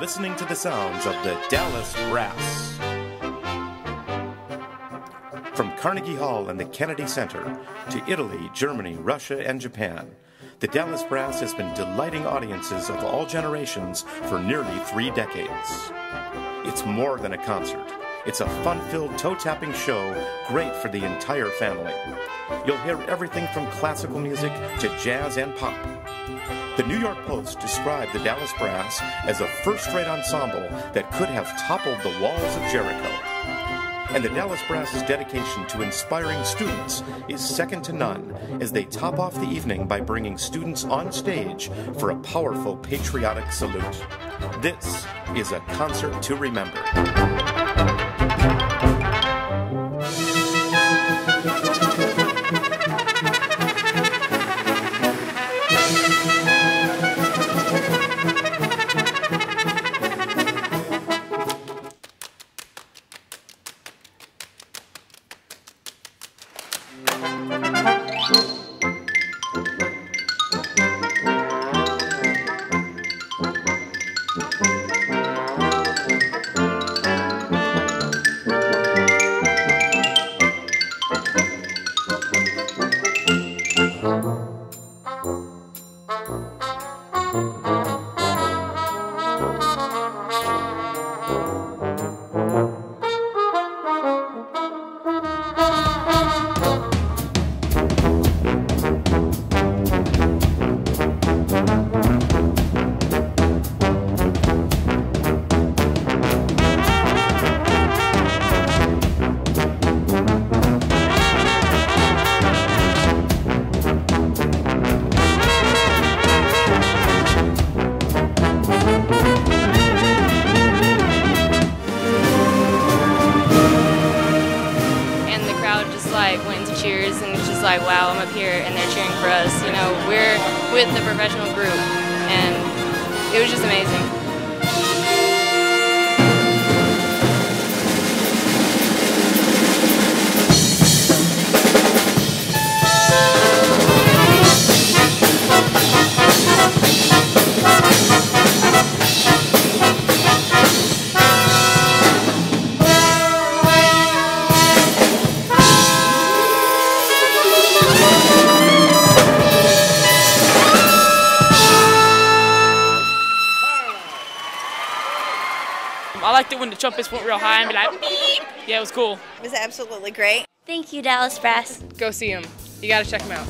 listening to the sounds of the Dallas Brass. From Carnegie Hall and the Kennedy Center to Italy, Germany, Russia, and Japan, the Dallas Brass has been delighting audiences of all generations for nearly three decades. It's more than a concert. It's a fun filled toe tapping show, great for the entire family. You'll hear everything from classical music to jazz and pop. The New York Post described the Dallas Brass as a first rate ensemble that could have toppled the walls of Jericho. And the Dallas Brass's dedication to inspiring students is second to none as they top off the evening by bringing students on stage for a powerful patriotic salute. This is a concert to remember. Cheers and it's just like wow i'm up here and they're cheering for us you know we're with the professional group and it was just amazing liked it when the trumpets went real high and be like, beep. Yeah, it was cool. It was absolutely great. Thank you, Dallas Brass. Go see them. You gotta check them out.